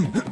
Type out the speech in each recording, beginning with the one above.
Mm-hmm.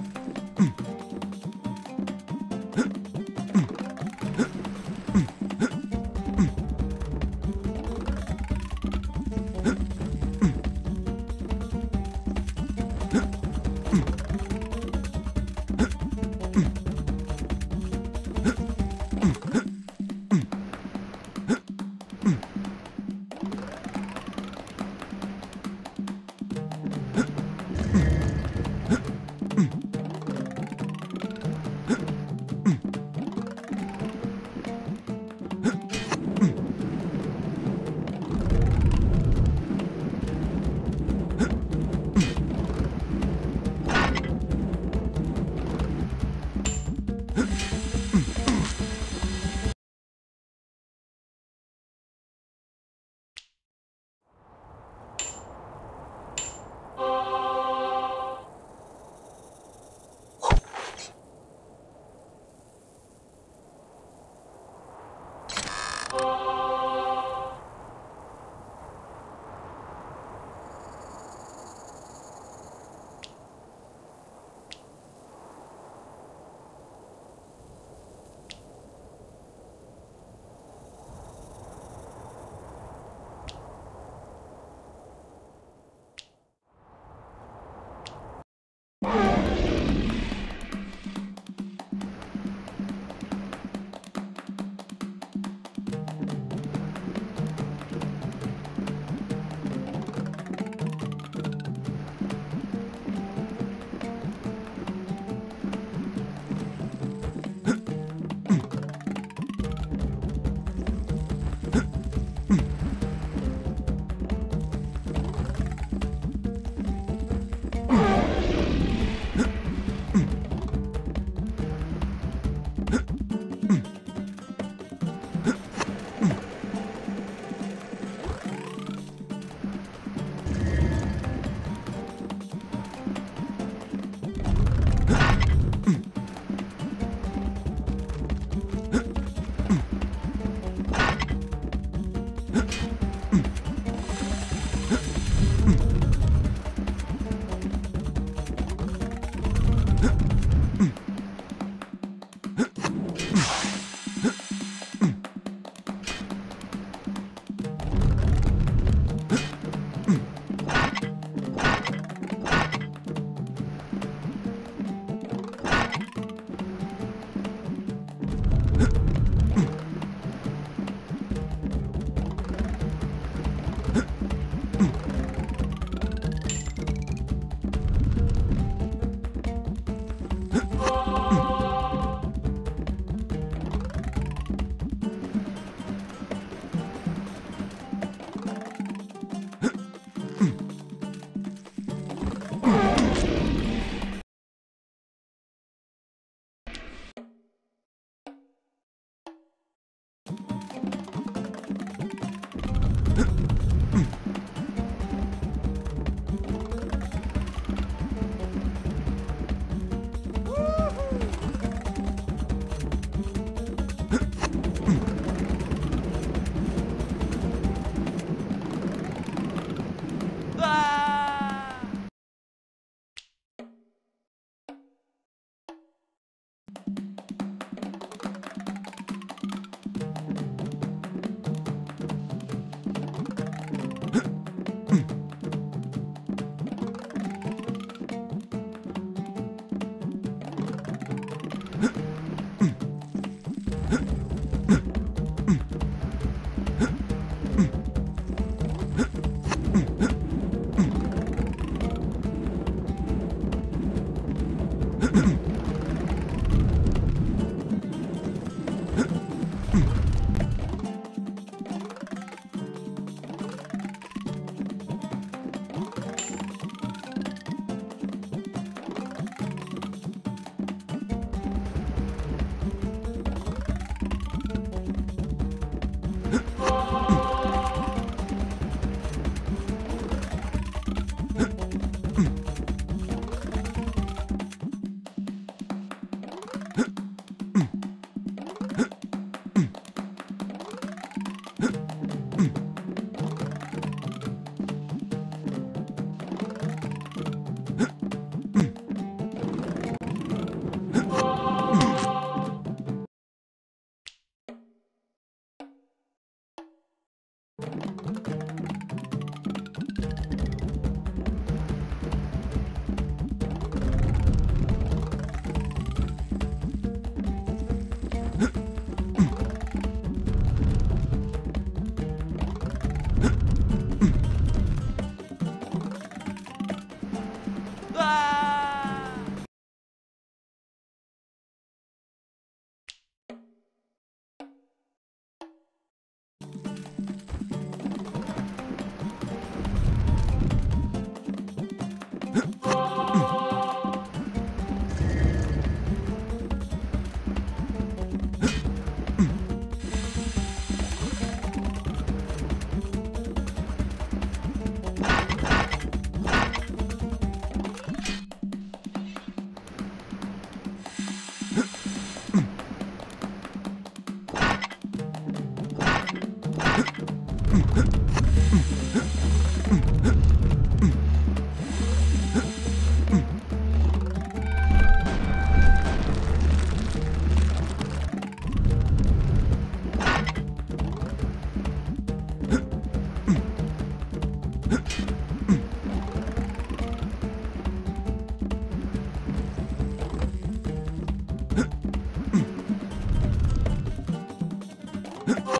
Huh?